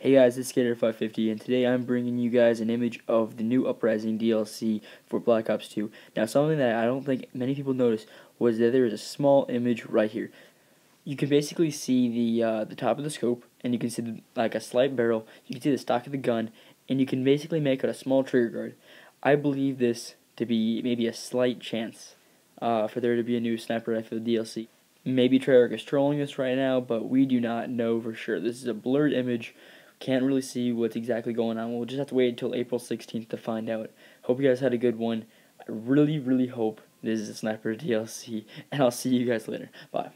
Hey guys, it's Skater550 and today I'm bringing you guys an image of the new Uprising DLC for Black Ops 2. Now something that I don't think many people noticed was that there is a small image right here. You can basically see the uh, the top of the scope and you can see the, like a slight barrel, you can see the stock of the gun, and you can basically make out a small trigger guard. I believe this to be maybe a slight chance uh, for there to be a new sniper rifle DLC. Maybe Treyarch is trolling us right now, but we do not know for sure. This is a blurred image can't really see what's exactly going on. We'll just have to wait until April 16th to find out. Hope you guys had a good one. I really, really hope this is a Sniper DLC, and I'll see you guys later. Bye.